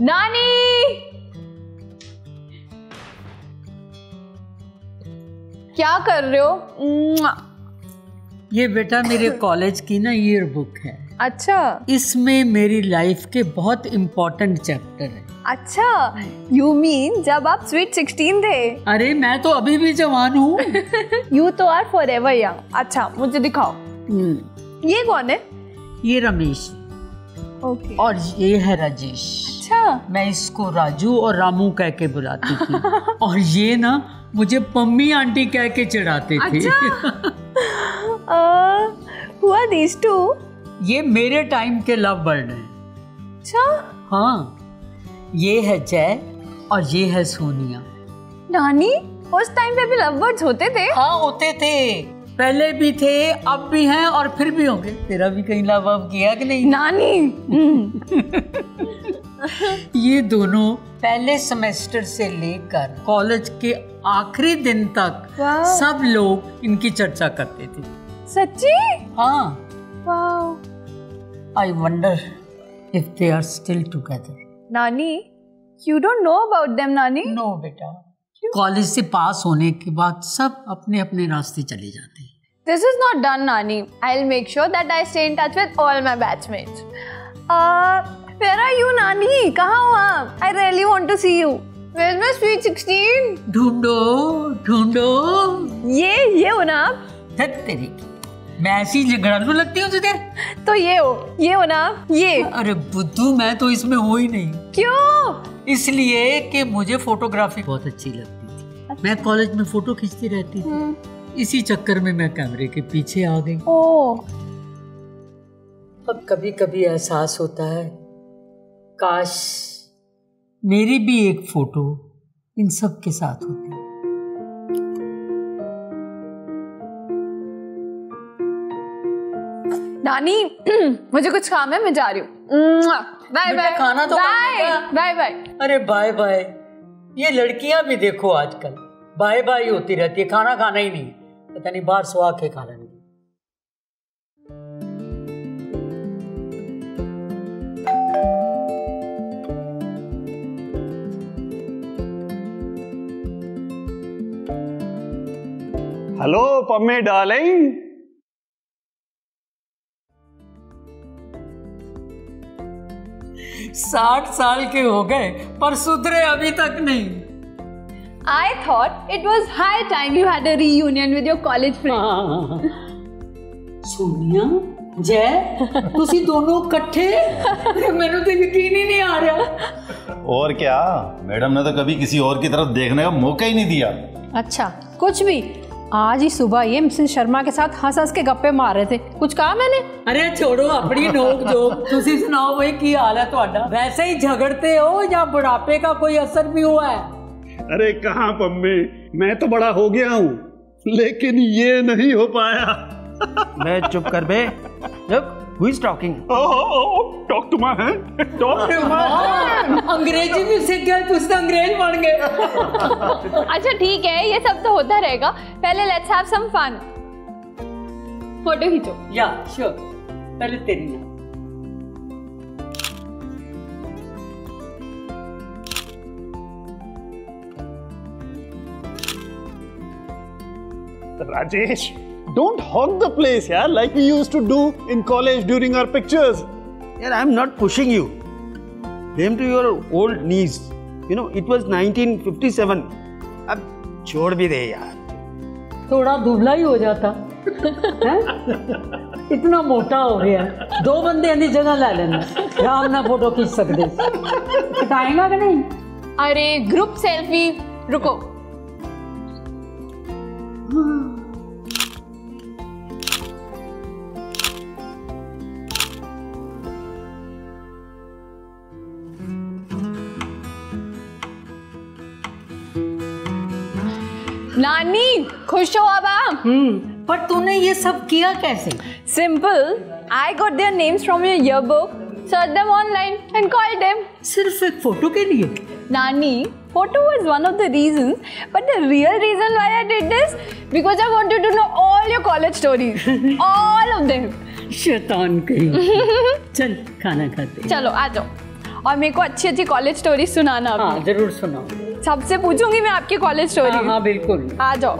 नानी! क्या कर रहे हो? ये बेटा मेरे कॉलेज की ना ईयर बुक है। अच्छा। इसमें मेरी लाइफ के बहुत इम्पोर्टेंट चैप्टर है। अच्छा। यू मीन जब आप स्वीट सिक्सटीन थे। अरे मैं तो अभी भी जवान हूँ। यू तो आर फॉर एवर यंग अच्छा मुझे दिखाओ। हम्म, ये कौन है? ये रमेश। ओके और ये है राजेश। मैं इसको राजू और रामू कह के बुलाती थी। और ये ना मुझे पम्मी आंटी कह के चिढ़ाते थे। हुआ दीज टू ये मेरे टाइम के लव बर्ड हैं। अच्छा। हाँ ये है जय और ये है सोनिया। नानी उस टाइम पे भी लव बर्ड्स होते थे? हाँ होते थे। पहले भी थे अब भी हैं और फिर भी होंगे। तेरा भी कहीं लव अब किया कि नहीं? नानी हम्म, ये दोनों पहले सेमेस्टर से लेकर कॉलेज के आखिरी दिन तक सब लोग इनकी चर्चा करते थे। सच्ची? हाँ। I wonder if they are still together नानी you don't know about them नानी? नो बेटा। कॉलेज से पास होने के बाद सब अपने अपने रास्ते चले जाते हैं। This is not done, Nani. I'll make sure that I stay in touch with all my batchmates. Uh, where are you, Nani? कहाँ हो आप? I really want to see you. Where's my sweet 16? ढूंढो ढूंढो ये ये हो ना आप? धत तेरी की मैं ऐसी झगड़ालू लगती हूँ तुझे तो ये हो ये हो ना आप? ये अरे बुद्धू मैं तो इसमें हो ही नहीं क्यों? इसलिए कि मुझे फोटोग्राफी बहुत अच्छी लगती थी मैं कॉलेज में फ़ोटो खींचती रहती थी इसी चक्कर में मैं कैमरे के पीछे आ गई ओ अब कभी कभी एहसास होता है काश मेरी भी एक फ़ोटो इन सब के साथ होती नानी मुझे कुछ काम है मैं जा रही हूँ। Bye bye. खाना तो बाय। Bye bye. अरे बाय बाय। ये लड़कियाँ भी देखो आजकल। बाय बाय होती रहती है खाना खाना ही नहीं। पता नहीं बाहर सुहा के खा हेलो पम्मी डार्लिंग साठ साल के हो गए पर सुधरे अभी तक नहीं I thought it was high time you had a reunion with your college friends. Sonia ਜੈ ਤੁਸੀਂ ਦੋਨੋਂ ਇਕੱਠੇ ਮੈਨੂੰ ਤਾਂ ਯਕੀਨ ਹੀ ਨਹੀਂ ਆ ਰਿਹਾ और क्या मैडम ने तो कभी किसी और की तरफ देखने का मौका ही नहीं दिया अच्छा कुछ भी आज ही सुबह ये मिसेस शर्मा के साथ हंस हंस के गप्पे मार रहे थे। कुछ कहा मैंने? अरे छोड़ो अपनी नोक जो ਤੁਸੀਂ सुनाओ ਵੇ की हाल है ਤੁਹਾਡਾ वैसे ही झगड़ते हो या बुढ़ापे का कोई असर भी हुआ है? अरे कहाँ पम्मे? मैं तो बड़ा हो गया हूँ लेकिन ये नहीं हो पाया। मैं चुप कर बे। चुप। Who is talking? Talk to my hand talk to my अंग्रेज़ी भी सीख गए कुछ तो अंग्रेज़ बन गए। अच्छा ठीक है ये सब तो होता रहेगा। पहले let's have some fun photo खींचो। या श्योर पहले तेरी ना Rajesh, don't hog the place, yeah, like we used to do in college during our pictures. Yaar, I'm not pushing you. Blame to your old knees. You know, it was 1957. अब छोड़ भी दे यार थोड़ा दुबला ही हो जाता इतना मोटा हो गया दो बंदे की जगह ले लेना आराम ना फ़ोटो खींच सकते कि नहीं अरे ग्रुप सेल्फी रुको नानी खुश हो अब आप। हम्म पर तूने ये सब किया कैसे? Simple I got their names from your yearbook search them online and call them सिर्फ़ एक फ़ोटो के लिए? Nani, photo was one of the reasons, but the real reason why I did this because I wanted to know all your college stories, all of them. शैतान कहीं। चल खाना खाते। चलो आ जाओ। और मेरे को अच्छी अच्छी कॉलेज स्टोरी सुनाना हाँ ज़रूर सुनाओ। सबसे पूछूँगी मैं आपकी कॉलेज हाँ स्टोरी हाँ बिल्कुल। आ जाओ।